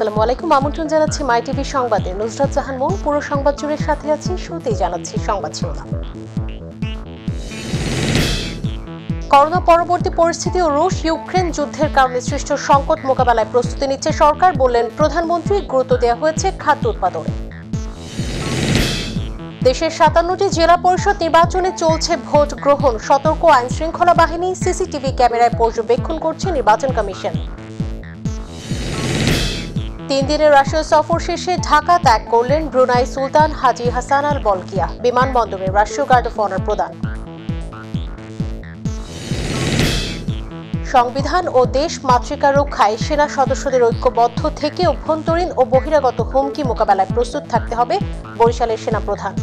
আসসালামু আলাইকুম, আমন্ত্রণ জানাচ্ছি মাই টিভি সংবাদে জাহান মৌ, পুরো সংবাদ জুড়ে সাথে আছি, শুরুতেই জানাচ্ছি সংবাদ শিরোনাম। করোনা পরবর্তী পরিস্থিতি ও রুশ ইউক্রেন যুদ্ধের কারণে সৃষ্ট সংকট মোকাবেলায় প্রস্তুতি নিচ্ছে সরকার, বললেন প্রধানমন্ত্রী, গুরুত্ব দেওয়া হয়েছে খাদ্য উৎপাদনে। দেশের সাতান্নটি জেলা পরিষদ নির্বাচনে চলছে ভোট গ্রহণ। সতর্ক আইন শৃঙ্খলা বাহিনী, সিসিটিভি ক্যামেরায় পর্যবেক্ষণ করছে নির্বাচন কমিশন। তিন দিনের রাষ্ট্রীয় সফর শেষে ঢাকা ত্যাগ করলেন ব্রুনাই সুলতান হাজি হাসান আল বলকিয়া। বিমানবন্দরে রাষ্ট্রীয় গার্ড অফ অনার প্রদান। সংবিধান ও দেশ মাতৃকা রক্ষায় সেনা সদস্যদের ঐক্যবদ্ধ থেকে অভ্যন্তরীণ ও বহিরাগত হুমকি মোকাবেলায় প্রস্তুত থাকতে হবে, বরিশালের সেনাপ্রধান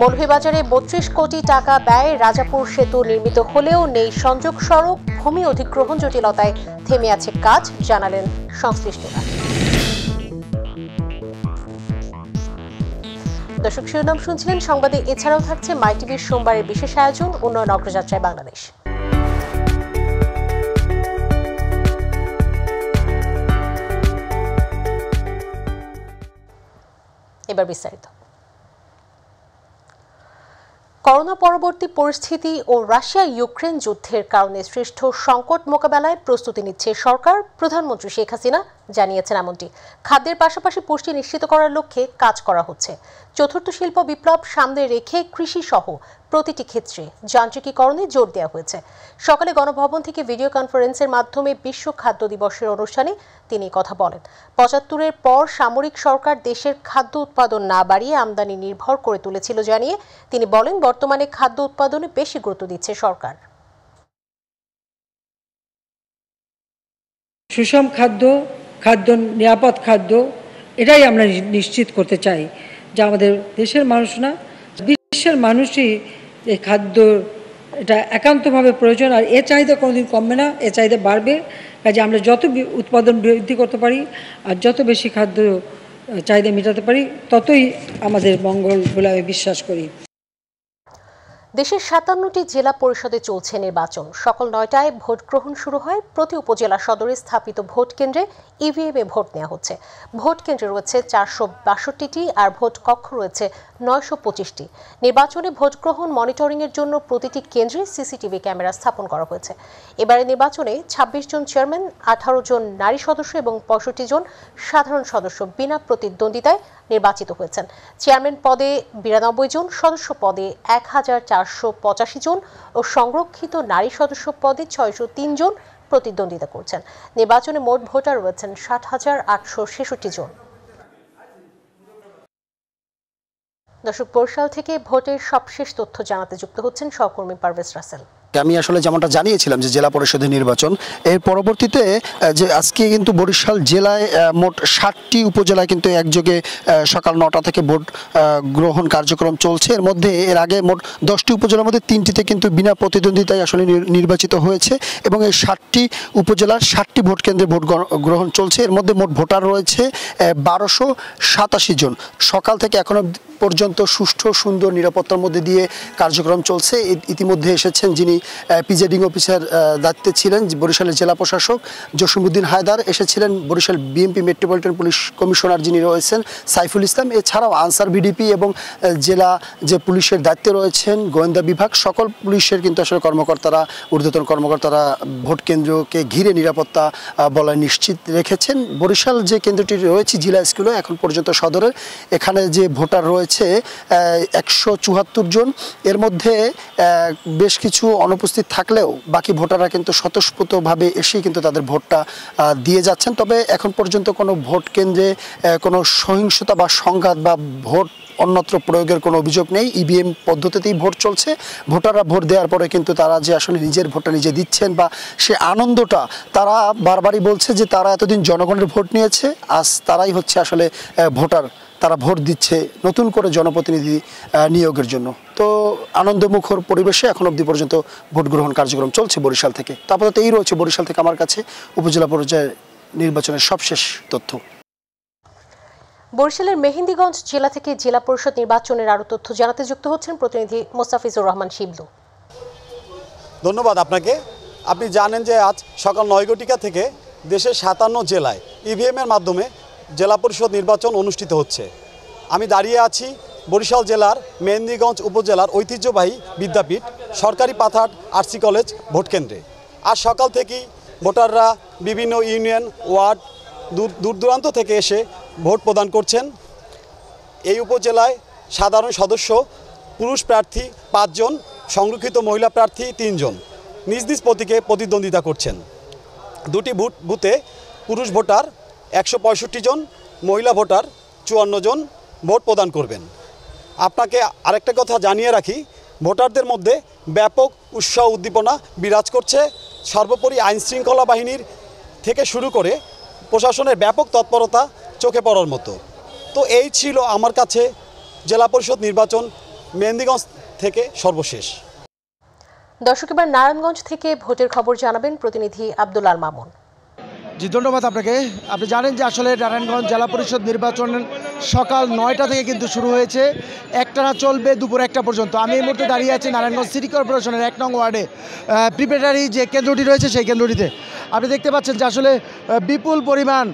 মৌলভীবাজারে বত্রিশ কোটি টাকা ব্যয়ে রাজাপুর সেতু নির্মিত হলেও নেই সংযোগ সড়ক, ভূমি অধিগ্রহণ জটিলতায় থেমে আছে কাজ, জানালেন সংশ্লিষ্টরা দর্শক, শিরোনাম শুনছিলেন সংবাদে। এছাড়াও থাকছে মাই টিভির সোমবারের বিশেষ আয়োজন, উন্নয়ন অগ্রযাত্রায় বাংলাদেশ। এবার বিস্তারিত। করোনা পরবর্তী পরিস্থিতি ও রাশিয়া ইউক্রেন যুদ্ধের কারণে সৃষ্ট সংকট মোকাবেলায় প্রস্তুতি নিচ্ছে সরকার। প্রধানমন্ত্রী শেখ হাসিনা জানিয়েছেন এমনটি। খাদ্যের পাশাপাশি পুষ্টি নিশ্চিত করার লক্ষ্যে কাজ করা হচ্ছে। চতুর্থ শিল্প বিপ্লব সামনে রেখে কৃষি সহ প্রতিটি ক্ষেত্রে যান্ত্রিকীকরণে জোর দেওয়া হয়েছে। সকালে গণভবন থেকে ভিডিও কনফারেন্সের মাধ্যমে বিশ্ব খাদ্য দিবসের অনুষ্ঠানে তিনি কথা বলেন। পঁচাত্তরের পর সামরিক সরকার দেশের খাদ্য উৎপাদন না বাড়িয়ে আমদানি নির্ভর করে তুলেছিল জানিয়ে তিনি বলেন, বর্তমানে খাদ্য উৎপাদনে বেশি গুরুত্ব দিচ্ছে সরকার। সুষম খাদ্য খাদ্য, নিরাপদ খাদ্য, এটাই আমরা নিশ্চিত করতে চাই যে আমাদের দেশের মানুষ না, বিশ্বের মানুষই এই খাদ্য, এটা একান্তভাবে প্রয়োজন আর এ চাহিদা কোনোদিন কমবে না এ চাহিদা বাড়বে। কাজে আমরা যত উৎপাদন বৃদ্ধি করতে পারি আর যত বেশি খাদ্য, চাহিদা মেটাতে পারি, ততই আমাদের মঙ্গল বলে আমি বিশ্বাস করি। দেশের সাতান্নটি জেলা পরিষদে চলছে নির্বাচন। সকাল নয়টায় ভোট গ্রহণ শুরু হয়। প্রতি উপজেলা সদরে স্থাপিত ভোট কেন্দ্রে ইভিএম এ ভোট নেওয়া হচ্ছে। ভোট কেন্দ্রে রয়েছে চারশো বাষট্টিটি আর ভোট কক্ষ রয়েছে নয়শো পঁচিশটি। নির্বাচনে ভোট গ্রহণ মনিটরিং এর জন্য প্রতিটি কেন্দ্রে সিসিটিভি ক্যামেরা স্থাপন করা হয়েছে। এবারে নির্বাচনে ২৬ জন চেয়ারম্যান, আঠারো জন নারী সদস্য এবং পঁয়ষট্টি জন সাধারণ সদস্য বিনা প্রতিদ্বন্দ্বিতায় নির্বাচিত হয়েছেন। চেয়ারম্যান পদে বিরানব্বই জন, সদস্য পদে এক হাজার চার চারশো পঁচাশি জন ও সংরক্ষিত নারী সদস্য পদে ছয়শো তিন জন প্রতিদ্বন্দ্বিতা করছেন। নির্বাচনে মোট ভোটার রয়েছেন ষাট হাজার আটশো ছেষট্টি জন। দর্শক, বরিশাল থেকে ভোটের সবশেষ তথ্য জানাতে যুক্ত হচ্ছেন সহকর্মী পারভেজ রাসেল। আমি আসলে যেমনটা জানিয়েছিলাম যে জেলা পরিষদের নির্বাচন, এর পরবর্তীতে যে আজকে কিন্তু বরিশাল জেলায় মোট ষাটটি উপজেলায় কিন্তু একযোগে সকাল নটা থেকে ভোট গ্রহণ কার্যক্রম চলছে। এর মধ্যে, এর আগে মোট দশটি উপজেলার মধ্যে তিনটিতে কিন্তু বিনা প্রতিদ্বন্দ্বিতায় আসলে নির্বাচিত হয়েছে এবং এই ষাটটি উপজেলার ষাটটি ভোট কেন্দ্রে ভোট গ্রহণ চলছে। এর মধ্যে মোট ভোটার রয়েছে বারোশো সাতাশি জন। সকাল থেকে এখনও পর্যন্ত সুষ্ঠু, সুন্দর নিরাপত্তার মধ্যে দিয়ে কার্যক্রম চলছে। ইতিমধ্যে এসেছেন যিনি পিজেডিং অফিসার দায়িত্বে ছিলেন বরিশালের জেলা প্রশাসক জসিমুদ্দিন হায়দার, এসেছিলেন Barishal BMP metropolitan police commissioner যিনি রয়েছেন সাইফুল ইসলাম। এছাড়াও আনসার বিডিপি এবং জেলা যে পুলিশের দায়িত্বে রয়েছেন গোয়েন্দা বিভাগ, সকল পুলিশের কিন্তু আসলে কর্মকর্তারা, ঊর্ধ্বতন কর্মকর্তারা ভোট কেন্দ্রকে ঘিরে নিরাপত্তা বলা নিশ্চিত রেখেছেন। বরিশাল যে কেন্দ্রটি রয়েছে, জেলা স্কুলে এখন পর্যন্ত সদরের, এখানে যে ভোটার রয়েছে একশো চুয়াত্তর জন। এর মধ্যে বেশ কিছু অনুপস্থিত থাকলেও বাকি ভোটাররা কিন্তু স্বতঃস্ফূর্তভাবে এসেই কিন্তু তাদের ভোটটা দিয়ে যাচ্ছেন। তবে এখন পর্যন্ত কোনো ভোট কেন্দ্রে কোনো সহিংসতা বা সংঘাত বা ভোট অন্যত্র প্রয়োগের কোনো অভিযোগ নেই। ইভিএম পদ্ধতিতেই ভোট চলছে। ভোটাররা ভোট দেওয়ার পরে কিন্তু তারা যে আসলে নিজের ভোটটা নিজে দিচ্ছেন বা সে আনন্দটা, তারা বারবারই বলছে যে তারা এতদিন জনগণের ভোট নিয়েছে, আজ তারাই হচ্ছে আসলে ভোটার। তারা ভোট দিচ্ছে নতুন করে জনপ্রতিনিধি নিয়োগের জন্য। তো আনন্দমুখর পরিবেশে এখন অবধি পর্যন্ত ভোট গ্রহণ কার্যক্রম চলছে বরিশাল থেকে। তো আপাতত এই রয়েছে বরিশাল থেকে আমার কাছে উপজেলা পর্যায়ে নির্বাচনের সবশেষ তথ্য। বরিশালের মেহেন্দিগঞ্জ জেলা থেকে জেলা পরিষদ নির্বাচনের আরও তথ্য জানাতে যুক্ত হচ্ছেন প্রতিনিধি মোস্তাফিজুর রহমান শিবলু। ধন্যবাদ আপনাকে। আপনি জানেন যে আজ সকাল নয় ঘটিকা থেকে দেশের সাতান্ন জেলায় ইভিএমের মাধ্যমে জেলা পরিষদ নির্বাচন অনুষ্ঠিত হচ্ছে। আমি দাঁড়িয়ে আছি বরিশাল জেলার মেহেন্দিগঞ্জ উপজেলার ঐতিহ্যবাহী বিদ্যাপীঠ, সরকারি পাথাট আরসি কলেজ, ভোট কেন্দ্রে। আজ সকাল থেকেই ভোটাররা বিভিন্ন ইউনিয়ন, ওয়ার্ড, দূর দূর দূরান্ত থেকে এসে ভোট প্রদান করছেন। এই উপজেলায় সাধারণ সদস্য, পুরুষ প্রার্থী পাঁচজন, সংরক্ষিত মহিলা প্রার্থী তিনজন। নিজ নিজ প্রতীকে প্রতিদ্বন্দ্বিতা করছেন। দুটি ভোট বুথে পুরুষ ভোটার একশো পঁয়ষট্টি জন, মহিলা ভোটার চুয়ান্ন জন ভোট প্রদান করবেন। আপনাকে আরেকটা কথা জানিয়ে রাখি, ভোটারদের মধ্যে ব্যাপক উৎসাহ উদ্দীপনা বিরাজ করছে। সর্বোপরি আইন শৃঙ্খলা বাহিনীর থেকে শুরু করে প্রশাসনের ব্যাপক তৎপরতা চোখে পড়ার মতো। তো এই ছিল আমার কাছে জেলা পরিষদ নির্বাচন, মেহেন্দিগঞ্জ থেকে সর্বশেষ। দর্শক, এবার নারায়ণগঞ্জ থেকে ভোটের খবর জানাবেন প্রতিনিধি আব্দুল আল মামুন। জি, ধন্যবাদ আপনাকে। আপনি জানেন যে আসলে নারায়ণগঞ্জ জেলা পরিষদ নির্বাচন সকাল নয়টা থেকে কিন্তু শুরু হয়েছে। একটানা চলবে দুপুর একটা পর্যন্ত। আমি এই মুহূর্তে দাঁড়িয়ে আছি নারায়ণগঞ্জ সিটি কর্পোরেশনের এক নং ওয়ার্ডে। প্রিপেটারি যে কেন্দ্রটি রয়েছে সেই কেন্দ্রটিতে। আপনি দেখতে পাচ্ছেন যে আসলে বিপুল পরিমাণ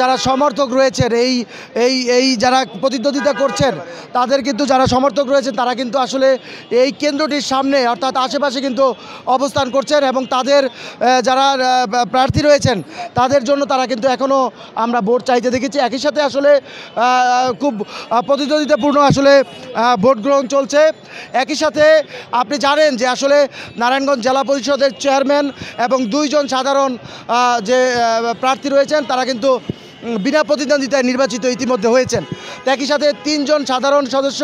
যারা সমর্থক রয়েছেন, এই এই এই যারা প্রতিদ্বন্দ্বিতা করছেন, তাদের কিন্তু যারা সমর্থক রয়েছেন, তারা কিন্তু আসলে এই কেন্দ্রটির সামনে অর্থাৎ আশেপাশে কিন্তু অবস্থান করছেন এবং তাদের যারা প্রার্থী রয়েছেন, তাদের জন্য তারা কিন্তু এখনও আমরা ভোট চাইতে দেখেছি। একই সাথে আসলে খুব প্রতিদ্বন্দ্বিতাপূর্ণ আসলে ভোট গ্রহণ চলছে। একই সাথে আপনি জানেন যে আসলে নারায়ণগঞ্জ জেলা পরিষদের চেয়ারম্যান এবং দুইজন সাধারণ যে প্রার্থী রয়েছেন, তারা কিন্তু বিনা প্রতিদ্বন্দ্বিতায় নির্বাচিত ইতিমধ্যে হয়েছেন। একই সাথে তিনজন সাধারণ সদস্য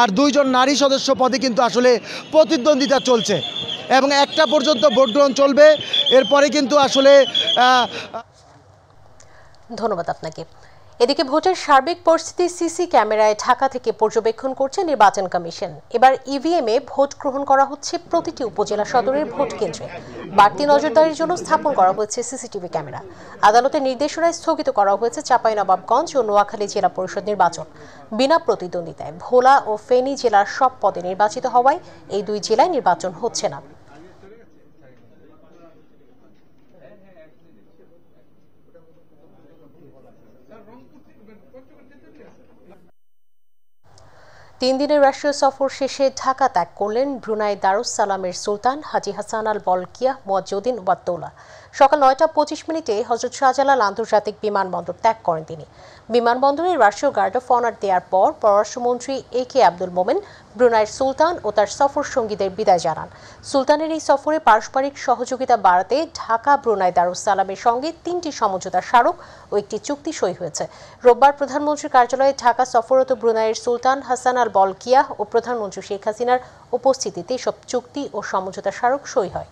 আর দুইজন নারী সদস্য পদে কিন্তু আসলে প্রতিদ্বন্দ্বিতা চলছে। এবং একটা পর্যন্ত ভোট গ্রহণ চলবে, এরপরে কিন্তু আসলে ধন্যবাদ আপনাকে। এদিকে ভোটের সার্বিক পরিস্থিতি সিসি ক্যামেরায় ঢাকা থেকে পর্যবেক্ষণ করছে নির্বাচন কমিশন। এবার ইভিএম এ ভোট গ্রহণ করা হচ্ছে প্রতিটি উপজেলা সদরের ভোট কেন্দ্রে। বাড়তি নজরদারির জন্য স্থাপন করা হয়েছে সিসিটিভি ক্যামেরা। আদালতের নির্দেশনায় স্থগিত করা হয়েছে চাঁপাইনবাবগঞ্জ ও নোয়াখালী জেলা পরিষদ নির্বাচন। বিনা প্রতিদ্বন্দ্বিতায় ভোলা ও ফেনী জেলার সব পদে নির্বাচিত হওয়ায় এই দুই জেলায় নির্বাচন হচ্ছে না। তিন দিনের রাষ্ট্রীয় সফর শেষে ঢাকা ত্যাগ করলেন ব্রুনাই দারুসালামের সুলতান হাজি Hassanal Bolkiah Muizzaddin Waddaulah সকাল নয়টা পঁচিশ মিনিটে হজরত শাহজালাল আন্তর্জাতিক বিমানবন্দর ত্যাগ করেন তিনি। বিমানবন্দরে রাষ্ট্রীয় গার্ড অফ অনার দেওয়ার পর পররাষ্ট্রমন্ত্রী এ কে আব্দুল মোমেন ব্রুনাইয়ের সুলতান ও তার সফর সঙ্গীদের বিদায় জানান। সুলতানের এই সফরে পারস্পরিক সহযোগিতা বাড়াতে ঢাকা ব্রুনাই দারুস সালামের সঙ্গে তিনটি সমঝোতা স্মারক ও একটি চুক্তি সই হয়েছে। রোববার প্রধানমন্ত্রীর কার্যালয়ে ঢাকা সফররত ব্রুনাইয়ের সুলতান হাসান আল বলকিয়া ও প্রধানমন্ত্রী শেখ হাসিনার উপস্থিতিতে এসব চুক্তি ও সমঝোতা স্মারক সই হয়।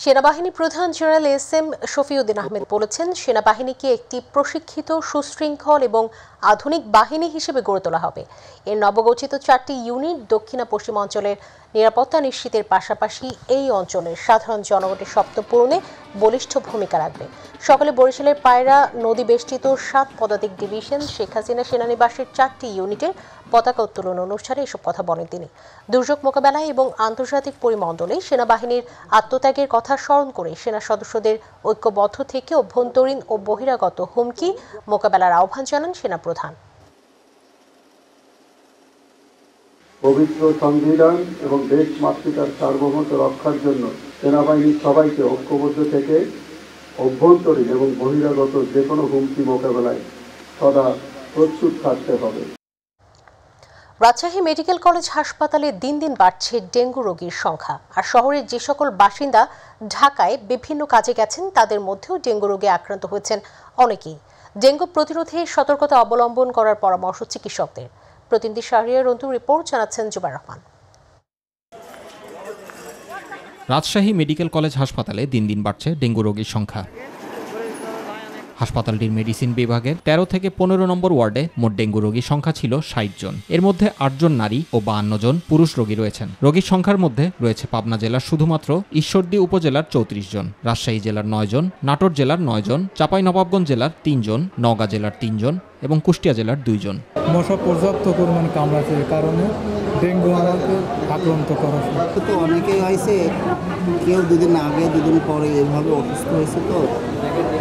সেনাবাহিনী প্রধান general S M Shafiuddin Ahmed বলেছেন, সেনাবাহিনীকে একটি প্রশিক্ষিত, সুশৃঙ্খল এবং আধুনিক বাহিনী হিসেবে গড়ে তোলা হবে। এর নবগঠিত চারটি ইউনিট দক্ষিণ পশ্চিম অঞ্চলের নিরাপত্তা নিশ্চিতের পাশাপাশি এই অঞ্চলের সাধারণ জনগণের স্বপ্ন পূরণে বলিষ্ঠ ভূমিকা রাখবে। সকালে বরিশালের পায়রা নদী বেষ্টিত সাত পদাতিক ডিভিশন, শেখ হাসিনা সেনানিবাসের চারটি ইউনিটের পতাকা উত্তোলন অনুষ্ঠানে এসব কথা বলেন তিনি। দুর্যোগ মোকাবেলায় এবং আন্তর্জাতিক পরিমণ্ডলে সেনাবাহিনীর আত্মত্যাগের কথা স্মরণ করে সেনা সদস্যদের ঐক্যবদ্ধ থেকে অভ্যন্তরীণ ও বহিরাগত হুমকি মোকাবেলার আহ্বান জানান সেনাপ্রধান পবিত্র সংবিধান এবং দেশ মাতৃকার সার্বভৌমত্ব রক্ষার জন্য সেনাবাহিনীর সবাইকে ঐক্যবদ্ধ থেকে অভ্যন্তরীণ এবং বহিরাগত যে কোনো হুমকি মোকাবেলায় সদা প্রস্তুত থাকতে হবে। রাজশাহী মেডিকেল কলেজ হাসপাতালে দিন দিন বাড়ছে ডেঙ্গু রোগীর সংখ্যা। আর শহরের যে সকল বাসিন্দা ঢাকায় বিভিন্ন কাজে গেছেন, তাদের মধ্যেও ডেঙ্গু রোগে আক্রান্ত হয়েছেন অনেকেই। ডেঙ্গু প্রতিরোধে সতর্কতা অবলম্বন করার পরামর্শ চিকিৎসকদের। প্রতিনিধি শাহরিয়ার রন্তু রিপোর্ট জানাচ্ছেন জুবার রহমান। রাজশাহী মেডিকেল কলেজ হাসপাতালে দিন দিন বাড়ছে ডেঙ্গু রোগীর সংখ্যা। হাসপাতালটির মেডিসিন বিভাগের তেরো থেকে পনেরো নম্বর ওয়ার্ডে মোট ডেঙ্গু রোগীর সংখ্যা ছিল ষাট জন। এর মধ্যে আটজন নারী ও বাহান্ন জন পুরুষ রোগী রয়েছেন। রোগীর সংখ্যার মধ্যে রয়েছে পাবনা জেলার শুধুমাত্র ঈশ্বরদী উপজেলার চৌত্রিশ জন রাজশাহী জেলার নয় জন নাটোর জেলার নয় জন চাঁপাইনবাবগঞ্জ জেলার তিনজন নওগাঁ জেলার তিনজন এবং কুষ্টিয়া জেলার দুইজন মশা পর্যাপ্ত পরিমাণ কামড়াচ্ছে কারণে ডেঙ্গু আমাকে আক্রান্ত করা তো অনেকেই হয়েছে কেউ দুদিন আগে দুদিন পরে এভাবে অসুস্থ হয়েছে তো।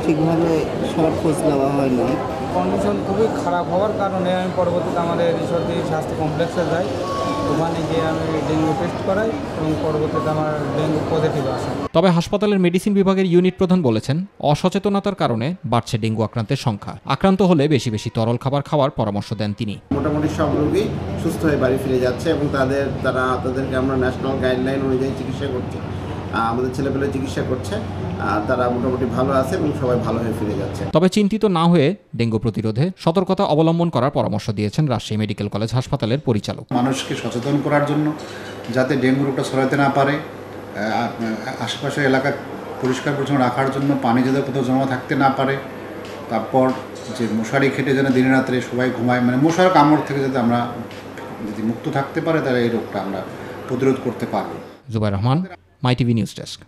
ঠিকভাবে সবার খোঁজ নেওয়া হয় না কন্ডিশন খুবই খারাপ হওয়ার কারণে আমি পরবর্তীতে আমাদের ঈশ্বরদী স্বাস্থ্য কমপ্লেক্সে যাই। ওখানে গিয়ে আমি ডেঙ্গু টেস্ট করাই এবং পরবর্তীতে আমার ডেঙ্গু পজিটিভ আসে। তবে হাসপাতালের মেডিসিন বিভাগের ইউনিট প্রধান বলেছেন অসচেতনতার কারণে বাড়ছে ডেঙ্গু আক্রান্তের সংখ্যা। আক্রান্ত হলে বেশি বেশি তরল খাবার খাওয়ার পরামর্শ দেন তিনি। মোটামুটি সব রোগী সুস্থ হয়ে বাড়ি ফিরে যাচ্ছে এবং তাদের তারা তাদেরকে আমরা ন্যাশনাল গাইডলাইন অনুযায়ী চিকিৎসা করছি। আমাদের ছেলেপেলে চিকিৎসা করছে তারা মোটামুটি ভালো আছে এবং সবাই ভালো হয়ে ফিরে যাচ্ছে। তবে চিন্তিত না হয়ে ডেঙ্গু প্রতিরোধে সতর্কতা অবলম্বন করার পরামর্শ দিয়েছেন রাজশাহী মেডিকেল কলেজ হাসপাতালের পরিচালক। মানুষকে সচেতন করার জন্য যাতে ডেঙ্গু রোগটা ছড়াতে না পারে আশেপাশের এলাকা পরিষ্কার পরিচ্ছন্ন রাখার জন্য পানি যাতে কোথাও জমা থাকতে না পারে তারপর যে মশারি খেটে যেন দিনে রাত্রে সবাই ঘুমায় মানে মশার কামড় থেকে যাতে আমরা যদি মুক্ত থাকতে পারে তাহলে এই রোগটা আমরা প্রতিরোধ করতে পারব। Zubair Rahman My TV news desk.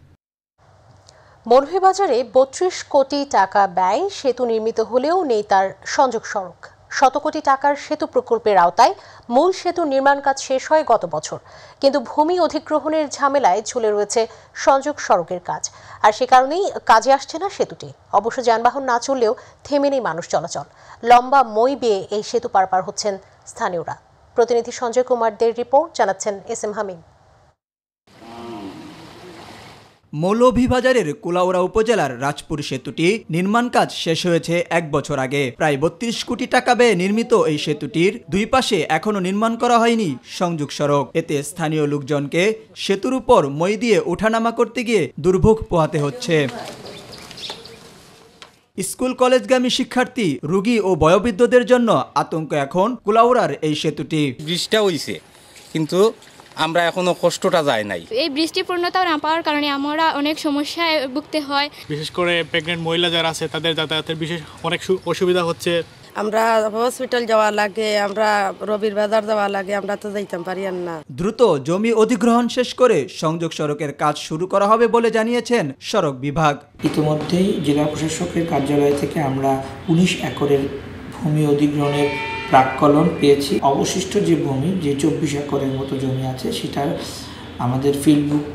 মৌলভীবাজারে বত্রিশ কোটি টাকা ব্যয় সেতু নির্মিত হলেও নেই তার সংযোগ সড়ক। শত কোটি টাকার সেতু প্রকল্পের আওতায় মূল সেতু নির্মাণ কাজ শেষ হয় গত বছর। কিন্তু ভূমি অধিগ্রহণের ঝামেলায় ঝুলে রয়েছে সংযোগ সড়কের কাজ। আর সে কারণেই কাজে আসছে না সেতুটি। অবশ্য যানবাহন না চললেও থেমে নেই মানুষ চলাচল। লম্বা মই বেয়ে এই সেতু পারপার হচ্ছেন স্থানীয়রা। প্রতিনিধি সঞ্জয় কুমারদের রিপোর্ট, জানাচ্ছেন এস এম হামিম। মৌলভীবাজারের কুলাউড়া উপজেলার রাজপুর সেতুটি নির্মাণ কাজ শেষ হয়েছে এক বছর আগে। প্রায় বত্রিশ কোটি টাকা ব্যয়ে নির্মিত এই সেতুটির দুই পাশে এখনও নির্মাণ করা হয়নি সংযোগ সড়ক। এতে স্থানীয় লোকজনকে সেতুর উপর মই দিয়ে ওঠানামা করতে গিয়ে দুর্ভোগ পোহাতে হচ্ছে। স্কুল কলেজগামী শিক্ষার্থী, রুগী ও বয়োবৃদ্ধদের জন্য আতঙ্ক এখন কুলাউড়ার এই সেতুটি। বৃষ্টিটা হইছে, কিন্তু আমরা এখনও কষ্টটা যায় নাই। এই বৃষ্টিপূর্ণতা না পাওয়ার কারণে আমরা অনেক সমস্যায় ভুগতে হয়। বিশেষ করে প্রেগনেন্ট মহিলা যারা আছে তাদের যাতায়াতের বিশেষ অনেক অসুবিধা হচ্ছে। আমরা হসপিটাল যাওয়া লাগে আমরা রবির বাজার যাওয়া লাগে আমরা তো যাইতাম পারি না। দ্রুত জমি অধিগ্রহণ শেষ করে সংযোগ সড়কের কাজ শুরু করা হবে বলে জানিয়েছেন সড়ক বিভাগ। ইতিমধ্যেই জেলা প্রশাসকের কার্যালয় থেকে আমরা উনিশ একরের ভূমি অধিগ্রহণের প্রাককলন পেয়েছি। অবশিষ্ট যে ভূমি যে চব্বিশ একরের মতো জমি আছে সেটার আমাদের ফিল্ডবুক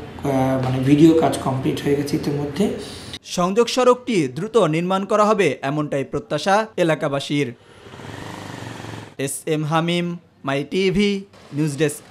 মানে ভিডিও কাজ কমপ্লিট হয়ে গেছে ইতিমধ্যে। সংযোগ সড়কটি দ্রুত নির্মাণ করা হবে এমনটাই প্রত্যাশা এলাকাবাসীর। S M Hamim My TV news desk.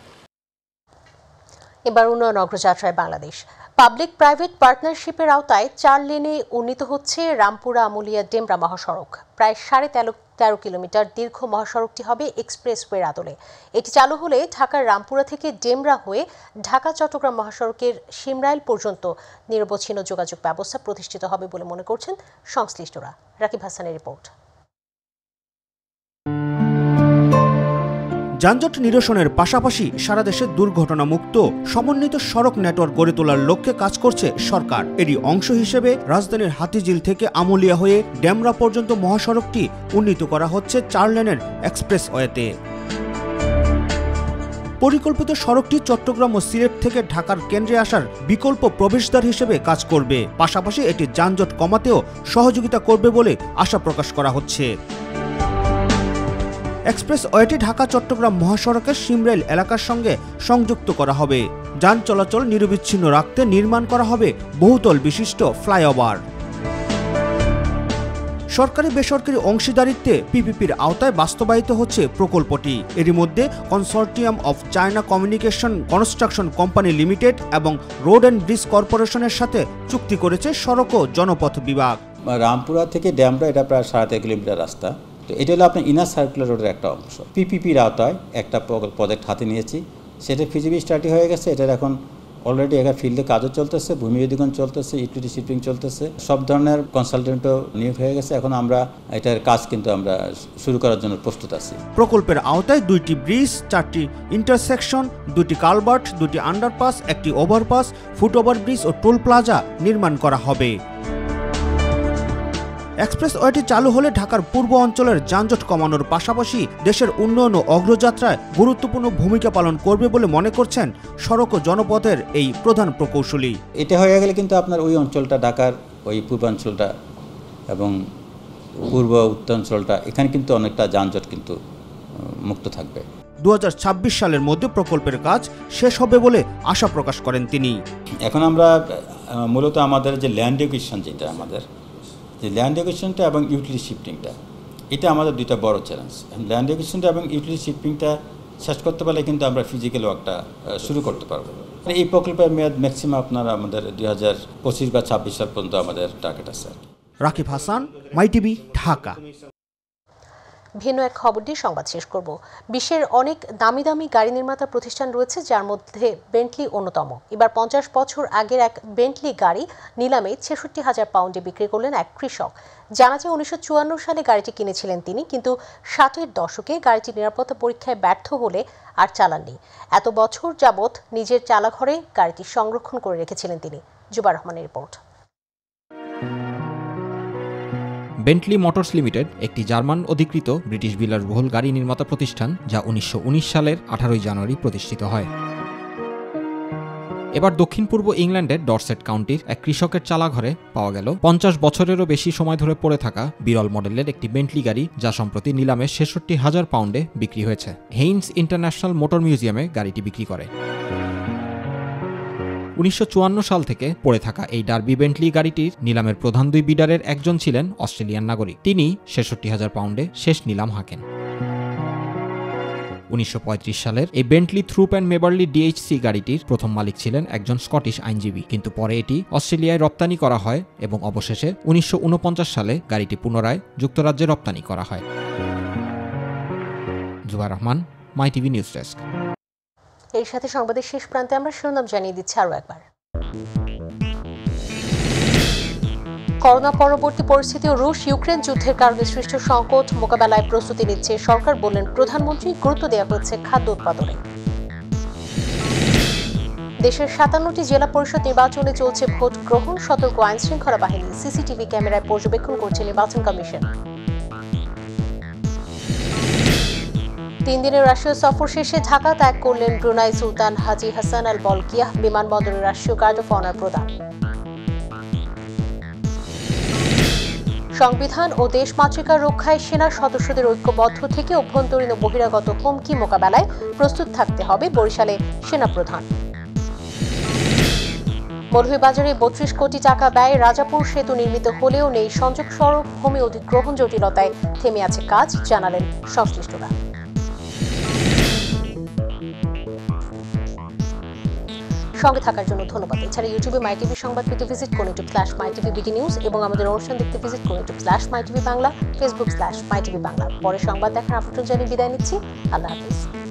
এবার উন্নয়ন অগ্রযাত্রায় বাংলাদেশ। পাবলিক প্রাইভেট পার্টনারশিপের আওতায় চার লেনে উন্নীত হচ্ছে রামপুরা, আমুলিয়া, ডেমরা মহাসড়ক। প্রায় সাড়ে তেরো তেরো কিলোমিটার দীর্ঘ মহাসড়কটি হবে এক্সপ্রেসওয়ের আদলে। এটি চালু হলে ঢাকার রামপুরা থেকে ডেমরা হয়ে ঢাকা, চট্টগ্রাম মহাসড়কের সিমরাইল পর্যন্ত নিরবচ্ছিন্ন যোগাযোগ ব্যবস্থা প্রতিষ্ঠিত হবে বলে মনে করছেন সংশ্লিষ্টরা। রাকিব হাসানের রিপোর্ট। যানজট নিরসনের পাশাপাশি সারা দেশে দুর্ঘটনামুক্ত, সমন্বিত সড়ক নেটওয়ার্ক গড়ে তোলার লক্ষ্যে কাজ করছে সরকার। এরই অংশ হিসেবে রাজধানীর হাতিঝিল থেকে আমুলিয়া হয়ে ড্যামরা পর্যন্ত মহাসড়কটি উন্নীত করা হচ্ছে চার লেনের এক্সপ্রেসওয়েতে। পরিকল্পিত সড়কটি চট্টগ্রাম ও সিলেট থেকে ঢাকার কেন্দ্রে আসার বিকল্প প্রবেশদ্বার হিসেবে কাজ করবে। পাশাপাশি এটি যানজট কমাতেও সহযোগিতা করবে বলে আশা প্রকাশ করা হচ্ছে। এক্সপ্রেস ওয়েটি ঢাকা চট্টগ্রাম মহাসড়কের সিমরেল এলাকার সঙ্গে সংযুক্ত করা হবে। যান চলাচল নিরবিচ্ছিন্ন রাখতে নির্মাণ করা হবে বহুতল বিশিষ্ট ফ্লাইওভার। সরকারি বেসরকারি অংশীদারিত্বে পিপিপির আওতায় বাস্তবায়িত হচ্ছে প্রকল্পটি। এরই মধ্যে consortium of China communication construction company limited এবং রোড অ্যান্ড ব্রিজ কর্পোরেশনের সাথে চুক্তি করেছে সড়ক ও জনপথ বিভাগ। রামপুরা থেকে ড্যামরা, এটা প্রায় সাড়ে কিলোমিটার রাস্তা। তো এটা হলো আপনার ইনার সার্কুলার রোডের একটা অংশ। পিপিপির আওতায় একটা প্রজেক্ট হাতে নিয়েছি। সেটা ফিজিবি স্টাডি হয়ে গেছে। এটার এখন অলরেডি এখানে ফিল্ডে কাজও চলতেছে, ভূমি অধিগ্রহণ চলতেছে ইকুইটি শিপিং চলতেছে। সব ধরনের কনসালটেন্টও নিয়োগ হয়ে গেছে। এখন আমরা এটার কাজ কিন্তু আমরা শুরু করার জন্য প্রস্তুত আছি। প্রকল্পের আওতায় দুইটি ব্রিজ চারটি ইন্টারসেকশন দুটি কালবার্ট দুটি আন্ডারপাস একটি ওভারপাস ফুট ওভার ব্রিজ ও টোল প্লাজা নির্মাণ করা হবে। এক্সপ্রেসওয়েটি চালু হলে ঢাকার পূর্ব অঞ্চলের যানজট কমানোর পাশাপাশি দেশের উন্নয়ন ও অগ্রযাত্রায় গুরুত্বপূর্ণ ভূমিকা পালন করবে বলে মনে করছেন সড়ক ও জনপথের এই প্রধান প্রকৌশলী। এটা হয়ে গেলে কিন্তু আপনার ওই অঞ্চলটা ঢাকার ওই পূর্বাঞ্চলটা এবং পূর্ব উত্তরাঞ্চলটা এখানে কিন্তু অনেকটা যানজট কিন্তু মুক্ত থাকবে। দু হাজার ছাব্বিশ সালের মধ্যে প্রকল্পের কাজ শেষ হবে বলে আশা প্রকাশ করেন তিনি। এখন আমরা মূলত আমাদের যে ল্যান্ড একুইশন যেটা আমাদের যে ল্যান্ড রেগুলেশনটা এবং ইউটিলিটি শিফটিংটা এটা আমাদের দুইটা বড় চ্যালেঞ্জ ল্যান্ড রেগুলেশনটা এবং ইউটিলিটি শিফটিংটা শেষ করতে পারলে কিন্তু আমরা ফিজিক্যাল ওয়ার্কটা শুরু করতে পারব। এই প্রকল্পের মেয়াদ ম্যাক্সিমাম আপনার আমাদের দুই হাজার পঁচিশ বা ছাব্বিশ সাল পর্যন্ত আমাদের টার্গেট আছে। Rakib Hasan My TV Dhaka. ভিন্ন এক খবর দিয়ে সংবাদ শেষ করব। বিশ্বের অনেক দামি দামি গাড়ি নির্মাতা প্রতিষ্ঠান রয়েছে, যার মধ্যে বেন্টলি অন্যতম। এবার পঞ্চাশ বছর আগের এক বেন্টলি গাড়ি নিলামে ছেষট্টি হাজার পাউন্ডে বিক্রি করলেন এক কৃষক। জানা যায়, উনিশশো চুয়ান্ন সালে গাড়িটি কিনেছিলেন তিনি, কিন্তু ষাটের দশকে গাড়িটি নিরাপত্তা পরীক্ষায় ব্যর্থ হলে আর চালাননি। এত বছর যাবৎ নিজের চালাঘরে গাড়িটি সংরক্ষণ করে রেখেছিলেন তিনি। জুবার রহমানের রিপোর্ট। বেন্টলি মোটরস লিমিটেড একটি জার্মান অধিকৃত ব্রিটিশ বিলাসবহুল গাড়ি নির্মাতা প্রতিষ্ঠান, যা উনিশশো উনিশ সালের আঠারোই জানুয়ারি প্রতিষ্ঠিত হয়। এবার দক্ষিণ পূর্ব ইংল্যান্ডের ডরসেট কাউন্টির এক কৃষকের চালাঘরে পাওয়া গেল পঞ্চাশ বছরেরও বেশি সময় ধরে পড়ে থাকা বিরল মডেলের একটি বেন্টলি গাড়ি, যা সম্প্রতি নিলামে ছেষট্টি হাজার পাউন্ডে বিক্রি হয়েছে। হেইন্স ইন্টারন্যাশনাল মোটর মিউজিয়ামে গাড়িটি বিক্রি করে। উনিশশো চুয়ান্ন সাল থেকে পড়ে থাকা এই ডার্বি বেন্টলি গাড়িটির নিলামের প্রধান দুই বিডারের একজন ছিলেন অস্ট্রেলিয়ান নাগরিক। তিনি ছেষট্টি হাজার পাউন্ডে শেষ নিলাম হাঁকেন। উনিশশো পঁয়ত্রিশ সালের এই Bentley Thrupp and Maberly DHC গাড়িটির প্রথম মালিক ছিলেন একজন স্কটিশ আইনজীবী। কিন্তু পরে এটি অস্ট্রেলিয়ায় রপ্তানি করা হয় এবং অবশেষে উনিশশো ঊনপঞ্চাশ সালে গাড়িটি পুনরায় যুক্তরাজ্যে রপ্তানি করা হয়। Zubair Rahman, My TV news desk. এর সাথে সংবাদের শেষ প্রান্তে আমরা শিরোনাম জানিয়ে দিচ্ছি আরও একবার। করোনা পরবর্তী পরিস্থিতি ও রুশ ইউক্রেন যুদ্ধের কারণে সৃষ্ট সংকট মোকাবেলায় প্রস্তুতি নিচ্ছে সরকার বললেন প্রধানমন্ত্রী, গুরুত্ব দেওয়া হচ্ছে খাদ্য উৎপাদনে। দেশের সাতান্নটি জেলা পরিষদ নির্বাচনে চলছে ভোট গ্রহণ সতর্ক আইনশৃঙ্খলা বাহিনী, সিসিটিভি ক্যামেরায় পর্যবেক্ষণ করছে নির্বাচন কমিশন। তিন দিনের রাষ্ট্রীয় সফর শেষে ঢাকা ত্যাগ করলেন ব্রুনাই সুলতান, হাজি হাসান আল বলকিয়া বিমানবন্দরে রাষ্ট্রীয় গার্ড অফ অনার প্রদান সংবিধান ও দেশ দেশমাতৃকা রক্ষায় সেনার সদস্যদের ঐক্যবদ্ধ থেকে অভ্যন্তরীণ ও বহিরাগত হুমকি মোকাবেলায় প্রস্তুত থাকতে হবে বরিশালে সেনাপ্রধান মৌলভীবাজারে বত্রিশ কোটি টাকা ব্যয় রাজাপুর সেতু নির্মিত হলেও নেই সংযোগ সড়ক, ভূমি অধিগ্রহণ জটিলতায় থেমে আছে কাজ, জানালেন সংশ্লিষ্টরা। সঙ্গে থাকার জন্য ধন্যবাদ। এছাড়া ইউটিউবে মাই টিভি সংবাদ পেতে ভিজিট করুন YouTube slash My TV BD news এবং আমাদের অনুষ্ঠান দেখতে ভিজিট করুন YouTube slash My TV Bangla Facebook slash My TV Bangla. পরে সংবাদ দেখার আমন্ত্রণ জানিয়ে বিদায় নিচ্ছি। আল্লাহ হাফিজ।